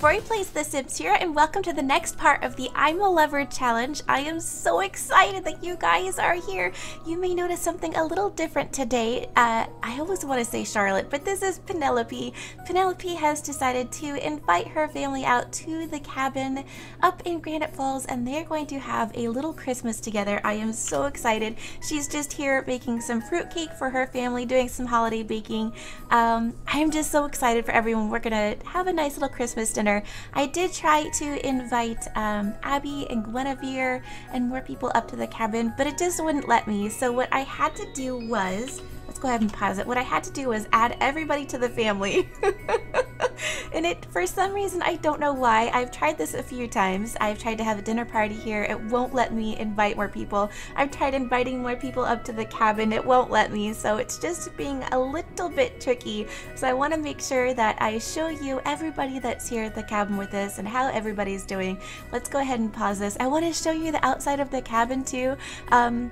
Rory Plays The Sims here, and welcome to the next part of the I'm a Lover challenge. I am so excited that you guys are here. You may notice something a little different today. Uh, I always want to say Charlotte, but this is Penelope. Penelope has decided to invite her family out to the cabin up in Granite Falls, and they're going to have a little Christmas together. I am so excited. She's just here making some fruitcake for her family, doing some holiday baking. Um, I am just so excited for everyone. We're going to have a nice little Christmas dinner. I did try to invite um, Abby and Guinevere and more people up to the cabin, but it just wouldn't let me. So what I had to do was, let's go ahead and pause it. What I had to do was add everybody to the family. and it, for some reason, I don't know why. I've tried this a few times. I've tried to have a dinner party here. It won't let me invite more people. I've tried inviting more people up to the cabin. It won't let me. So it's just being a little bit tricky. So I want to make sure that I show you everybody that's here at the cabin with us and how everybody's doing. Let's go ahead and pause this. I want to show you the outside of the cabin too. Um,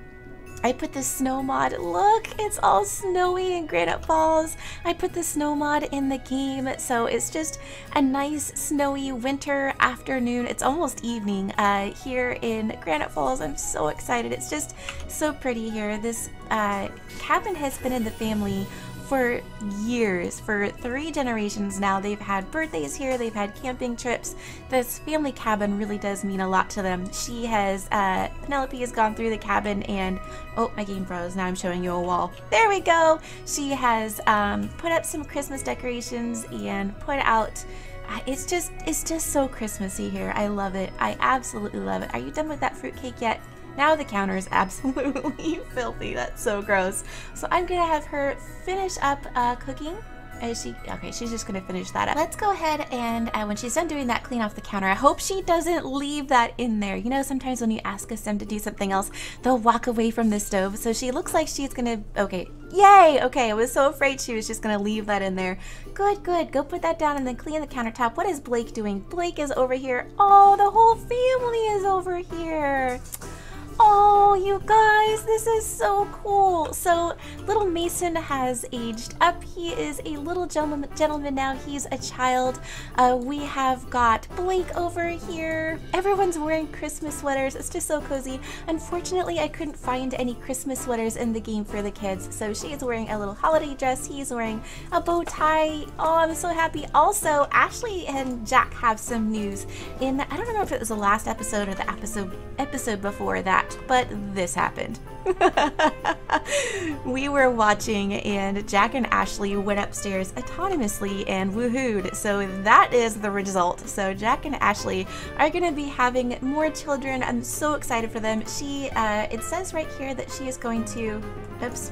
I put the snow mod. Look, it's all snowy in Granite Falls. I put the snow mod in the game, so it's just a nice snowy winter afternoon. It's almost evening uh, here in Granite Falls. I'm so excited. It's just so pretty here. This uh, cabin has been in the family for years, for three generations now. They've had birthdays here, they've had camping trips. This family cabin really does mean a lot to them. She has, uh, Penelope has gone through the cabin and, oh, my game froze. Now I'm showing you a wall. There we go. She has um, put up some Christmas decorations and put out uh, it's just it's just so Christmassy here. I love it. I absolutely love it. Are you done with that fruitcake yet? Now the counter is absolutely filthy. That's so gross. So I'm gonna have her finish up uh, cooking. Is she okay? She's just gonna finish that up. Let's go ahead and uh, when she's done doing that, clean off the counter. I hope she doesn't leave that in there. You know, sometimes when you ask a sim to do something else, they'll walk away from the stove. So she looks like she's gonna. Okay, yay! Okay, I was so afraid she was just gonna leave that in there. Good, good. Go put that down and then clean the countertop. What is Blake doing? Blake is over here. Oh, the whole family is over here. Oh, you guys, this is so cool. So, little Mason has aged up. He is a little gentleman, now. He's a child. Uh, we have got Blake over here. Everyone's wearing Christmas sweaters. It's just so cozy. Unfortunately, I couldn't find any Christmas sweaters in the game for the kids. So, she is wearing a little holiday dress. He's wearing a bow tie. Oh, I'm so happy. Also, Ashley and Jack have some news. In, I don't remember if it was the last episode or the episode episode before that but this happened. we were watching and Jack and Ashley went upstairs autonomously and woohooed. So that is the result. So Jack and Ashley are going to be having more children. I'm so excited for them. She, uh, it says right here that she is going to, oops,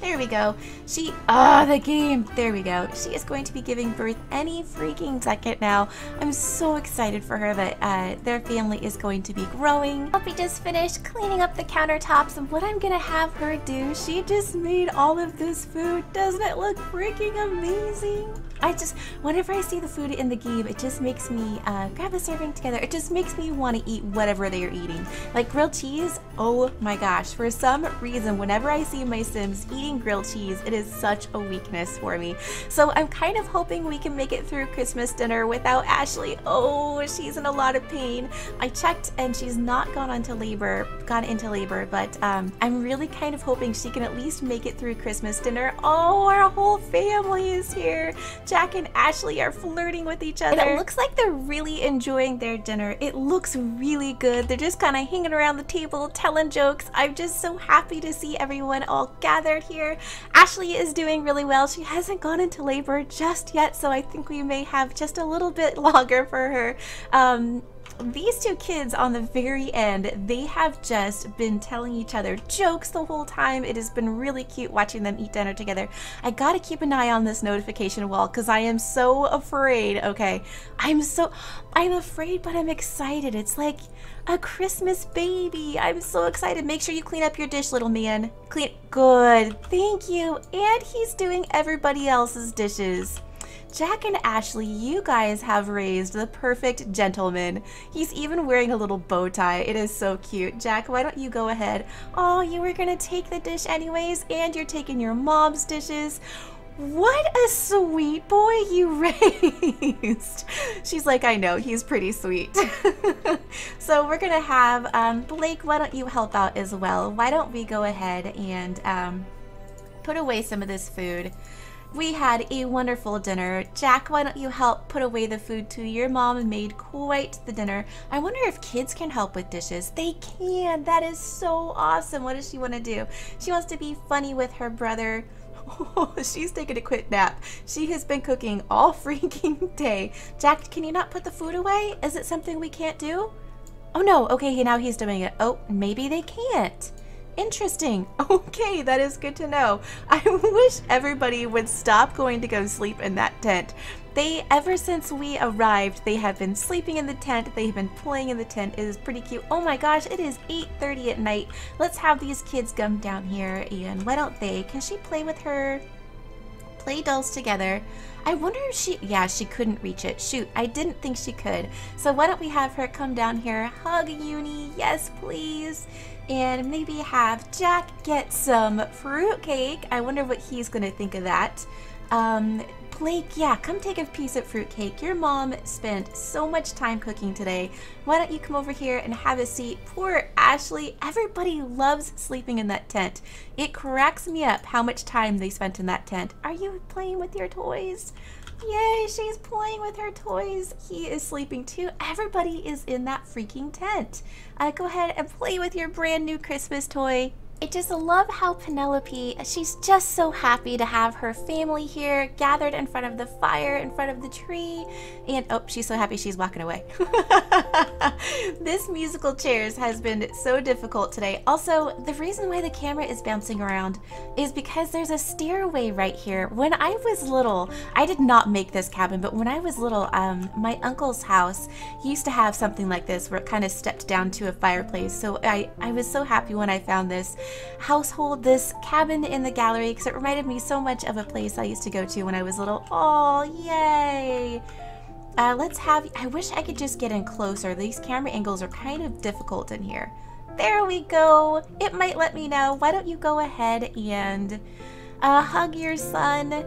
there we go. She, ah, oh, the game. There we go. She is going to be giving birth any freaking second now. I'm so excited for her that uh, their family is going to be growing. Poppy just finished cleaning up the countertops and what I'm gonna have her do, she just made all of this food. Doesn't it look freaking amazing? I just, whenever I see the food in the game, it just makes me uh, grab a serving together. It just makes me want to eat whatever they are eating. Like grilled cheese, oh my gosh. For some reason, whenever I see my Sims eating grilled cheese, it is such a weakness for me. So I'm kind of hoping we can make it through Christmas dinner without Ashley. Oh, she's in a lot of pain. I checked and she's not gone into labor, gone into labor, but um, I'm really kind of hoping she can at least make it through Christmas dinner. Oh, our whole family is here. Jack and Ashley are flirting with each other. And it looks like they're really enjoying their dinner. It looks really good. They're just kind of hanging around the table, telling jokes. I'm just so happy to see everyone all gathered here. Ashley is doing really well. She hasn't gone into labor just yet, so I think we may have just a little bit longer for her. Um, these two kids on the very end, they have just been telling each other jokes the whole time. It has been really cute watching them eat dinner together. I gotta keep an eye on this notification wall because I am so afraid. Okay, I'm so, I'm afraid, but I'm excited. It's like a Christmas baby. I'm so excited. Make sure you clean up your dish, little man. Clean, good, thank you. And he's doing everybody else's dishes. Jack and Ashley, you guys have raised the perfect gentleman. He's even wearing a little bow tie. It is so cute. Jack, why don't you go ahead? Oh, you were gonna take the dish anyways, and you're taking your mom's dishes. What a sweet boy you raised. She's like, I know, he's pretty sweet. so we're gonna have, um, Blake, why don't you help out as well? Why don't we go ahead and um, put away some of this food? We had a wonderful dinner. Jack, why don't you help put away the food too? Your mom made quite the dinner. I wonder if kids can help with dishes. They can. That is so awesome. What does she want to do? She wants to be funny with her brother. She's taking a quick nap. She has been cooking all freaking day. Jack, can you not put the food away? Is it something we can't do? Oh no, okay, now he's doing it. Oh, maybe they can't. Interesting. Okay, that is good to know. I wish everybody would stop going to go sleep in that tent. They, ever since we arrived, they have been sleeping in the tent. They have been playing in the tent. It is pretty cute. Oh my gosh, it is 8.30 at night. Let's have these kids come down here and why don't they? Can she play with her play dolls together? I wonder if she, yeah, she couldn't reach it. Shoot, I didn't think she could. So why don't we have her come down here, hug Uni, yes please and maybe have Jack get some fruitcake. I wonder what he's to think of that. Um, Blake, yeah, come take a piece of fruitcake. Your mom spent so much time cooking today. Why don't you come over here and have a seat? Poor Ashley. Everybody loves sleeping in that tent. It cracks me up how much time they spent in that tent. Are you playing with your toys? Yay, she's playing with her toys. He is sleeping too. Everybody is in that freaking tent. Uh, go ahead and play with your brand new Christmas toy. I just love how Penelope, she's just so happy to have her family here gathered in front of the fire, in front of the tree. And oh, she's so happy she's walking away. this musical chairs has been so difficult today. Also, the reason why the camera is bouncing around is because there's a stairway right here. When I was little, I did not make this cabin, but when I was little, um, my uncle's house used to have something like this where it kind of stepped down to a fireplace. So I, I was so happy when I found this household, this cabin in the gallery, because it reminded me so much of a place I used to go to when I was little. Oh, yay! Uh, let's have, I wish I could just get in closer. These camera angles are kind of difficult in here. There we go. It might let me know. Why don't you go ahead and uh, hug your son?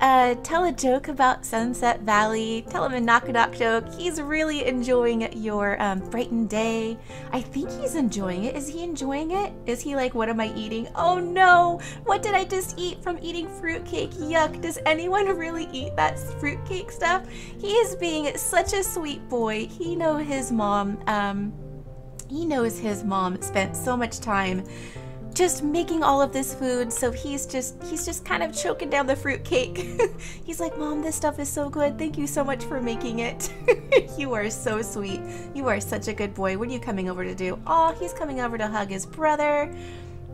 Uh, tell a joke about Sunset Valley. Tell him a knock a knock joke. He's really enjoying your um, Brighton day. I think he's enjoying it. Is he enjoying it? Is he like, what am I eating? Oh no! What did I just eat from eating fruitcake? Yuck! Does anyone really eat that fruitcake stuff? He is being such a sweet boy. He know his mom. Um, he knows his mom spent so much time just making all of this food so he's just he's just kind of choking down the fruit cake he's like mom this stuff is so good. Thank you so much for making it. You are so sweet. You are such a good boy. What are you coming over to do? Oh he's coming over to hug his brother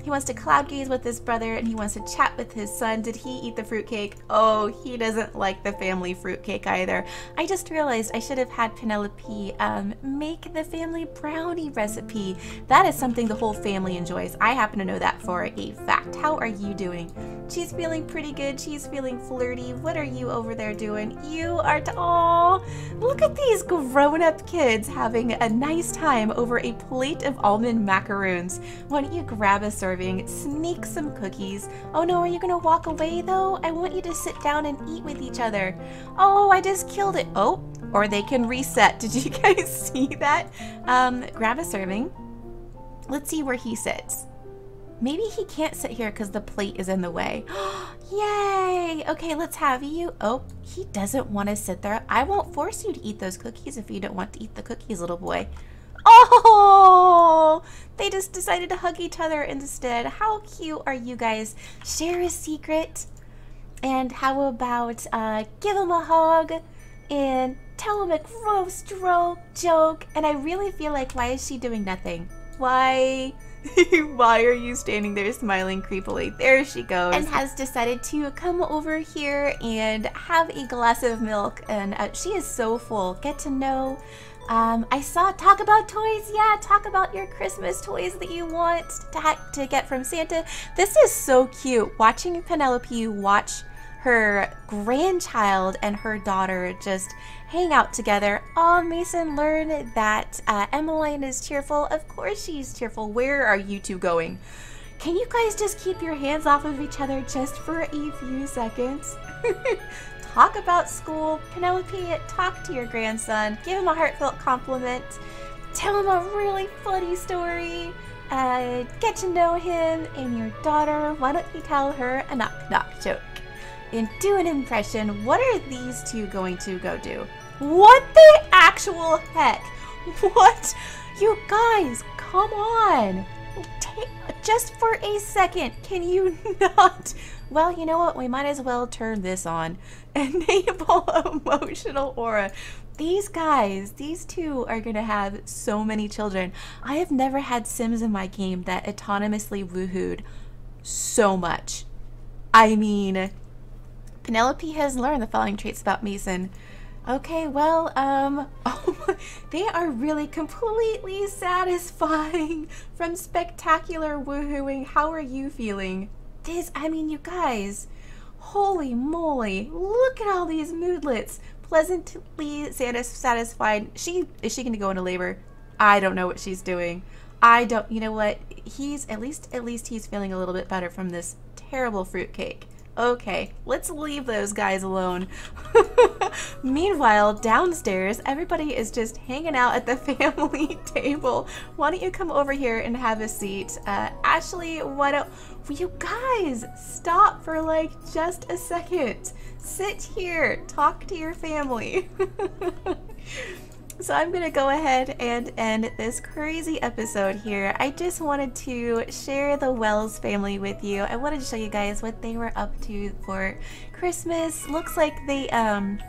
he wants to cloud gaze with his brother and he wants to chat with his son. Did he eat the fruitcake? Oh, he doesn't like the family fruitcake either. I just realized I should have had Penelope um, make the family brownie recipe. That is something the whole family enjoys. I happen to know that for a fact. How are you doing? She's feeling pretty good. She's feeling flirty. What are you over there doing? You are, oh, look at these grown-up kids having a nice time over a plate of almond macaroons. Why don't you grab a serving, sneak some cookies. Oh no, are you gonna walk away though? I want you to sit down and eat with each other. Oh, I just killed it. Oh, or they can reset. Did you guys see that? Um, grab a serving. Let's see where he sits. Maybe he can't sit here because the plate is in the way. Yay! Okay, let's have you. Oh, he doesn't want to sit there. I won't force you to eat those cookies if you don't want to eat the cookies, little boy. Oh, they just decided to hug each other instead. How cute are you guys? Share a secret. And how about uh, give him a hug and tell him a gross joke joke. And I really feel like, why is she doing nothing? Why? Why are you standing there smiling creepily? There she goes. And has decided to come over here and have a glass of milk. And uh, she is so full. Get to know um, I saw talk about toys. Yeah, talk about your Christmas toys that you want to, to get from Santa. This is so cute. Watching Penelope watch her grandchild and her daughter just hang out together. Oh, Mason learn that uh, Emmeline is cheerful. Of course she's cheerful. Where are you two going? Can you guys just keep your hands off of each other just for a few seconds? talk about school. Penelope, talk to your grandson. Give him a heartfelt compliment. Tell him a really funny story. Uh, get to know him and your daughter. Why don't you tell her a knock knock joke? And do an impression. What are these two going to go do? What the actual heck? What? You guys, come on. Take, just for a second, can you not? Well, you know what? We might as well turn this on. Enable emotional aura. These guys, these two are going to have so many children. I have never had Sims in my game that autonomously woohooed so much. I mean, Penelope has learned the following traits about Mason. Okay, well, um, oh, they are really completely satisfying from spectacular woohooing. How are you feeling? This, I mean, you guys, holy moly, look at all these moodlets. Pleasantly satisfied. She, is she going to go into labor? I don't know what she's doing. I don't, you know what? He's, at least, at least he's feeling a little bit better from this terrible fruitcake. Okay, let's leave those guys alone. Meanwhile, downstairs, everybody is just hanging out at the family table. Why don't you come over here and have a seat? Uh, Ashley, why don't you guys stop for like just a second? Sit here, talk to your family. So I'm going to go ahead and end this crazy episode here. I just wanted to share the Wells family with you. I wanted to show you guys what they were up to for Christmas. Looks like they, um,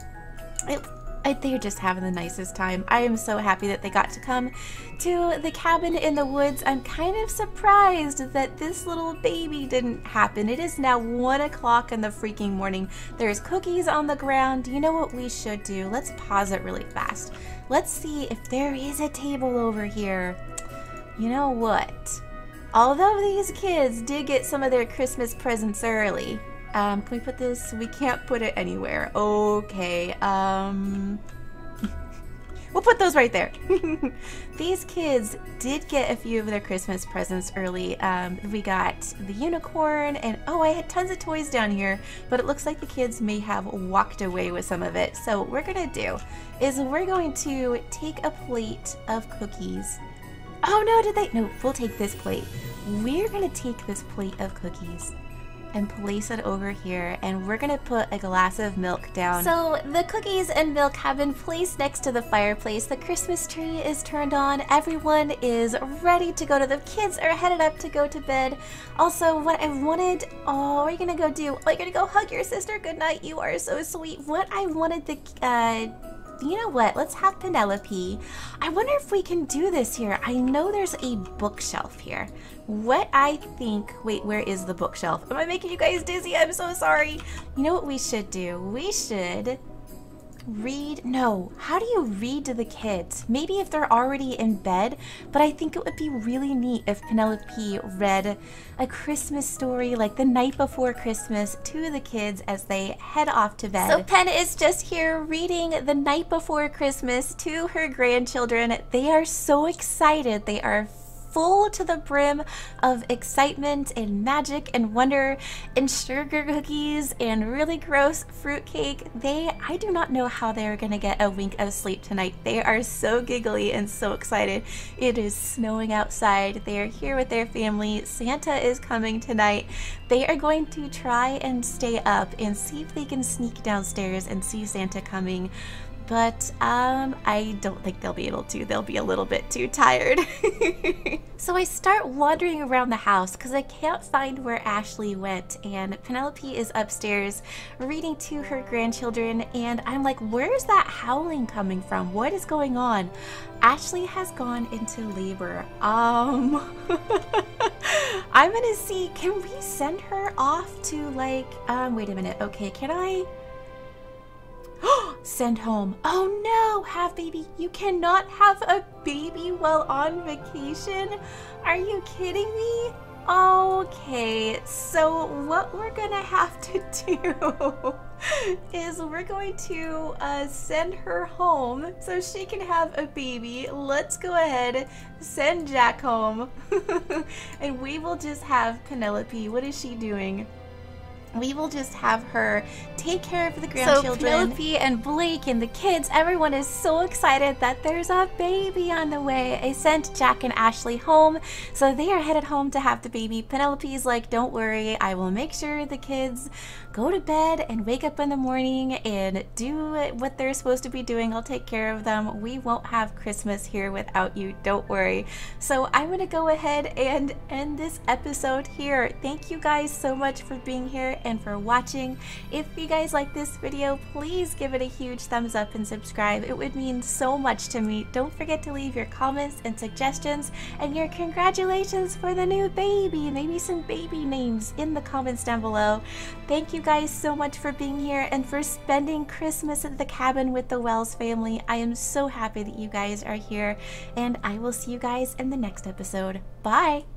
it, they're just having the nicest time. I am so happy that they got to come to the cabin in the woods. I'm kind of surprised that this little baby didn't happen. It is now one o'clock in the freaking morning. There's cookies on the ground. You know what we should do? Let's pause it really fast. Let's see if there is a table over here. You know what? Although these kids did get some of their Christmas presents early, um, can we put this? We can't put it anywhere. Okay, um... We'll put those right there. These kids did get a few of their Christmas presents early. Um, we got the unicorn and oh, I had tons of toys down here, but it looks like the kids may have walked away with some of it. So what we're gonna do is we're going to take a plate of cookies. Oh no, did they? No, we'll take this plate. We're gonna take this plate of cookies and place it over here and we're gonna put a glass of milk down. So the cookies and milk have been placed next to the fireplace. The Christmas tree is turned on. Everyone is ready to go to the kids are headed up to go to bed. Also, what I wanted, oh, are you gonna go do? Oh, you're gonna go hug your sister. Good night. You are so sweet. What I wanted the, uh, you know what? Let's have Penelope. I wonder if we can do this here. I know there's a bookshelf here. What I think... Wait, where is the bookshelf? Am I making you guys dizzy? I'm so sorry. You know what we should do? We should read no how do you read to the kids? Maybe if they're already in bed but i think it would be really neat if penelope read a christmas story like the night before christmas to the kids as they head off to bed. So pen is just here reading the night before christmas to her grandchildren. They are so excited. They are full to the brim of excitement and magic and wonder and sugar cookies and really gross fruitcake. They, I do not know how they are going to get a wink of sleep tonight. They are so giggly and so excited. It is snowing outside. They are here with their family. Santa is coming tonight. They are going to try and stay up and see if they can sneak downstairs and see Santa coming but um, I don't think they'll be able to. They'll be a little bit too tired. so I start wandering around the house because I can't find where Ashley went, and Penelope is upstairs reading to her grandchildren, and I'm like, where's that howling coming from? What is going on? Ashley has gone into labor. Um, I'm gonna see, can we send her off to like, um, wait a minute, okay, can I? Send home. Oh no, have baby. You cannot have a baby while on vacation. Are you kidding me? Okay, so what we're gonna have to do is we're going to uh, send her home so she can have a baby. Let's go ahead, send Jack home, and we will just have Penelope. What is she doing? We will just have her take care of the grandchildren. So Penelope and Blake and the kids, everyone is so excited that there's a baby on the way. I sent Jack and Ashley home, so they are headed home to have the baby. Penelope's like, don't worry, I will make sure the kids go to bed and wake up in the morning and do what they're supposed to be doing. I'll take care of them. We won't have Christmas here without you, don't worry. So I'm gonna go ahead and end this episode here. Thank you guys so much for being here and for watching. If you guys like this video, please give it a huge thumbs up and subscribe. It would mean so much to me. Don't forget to leave your comments and suggestions and your congratulations for the new baby. Maybe some baby names in the comments down below. Thank you guys so much for being here and for spending Christmas at the cabin with the Wells family. I am so happy that you guys are here and I will see you guys in the next episode. Bye!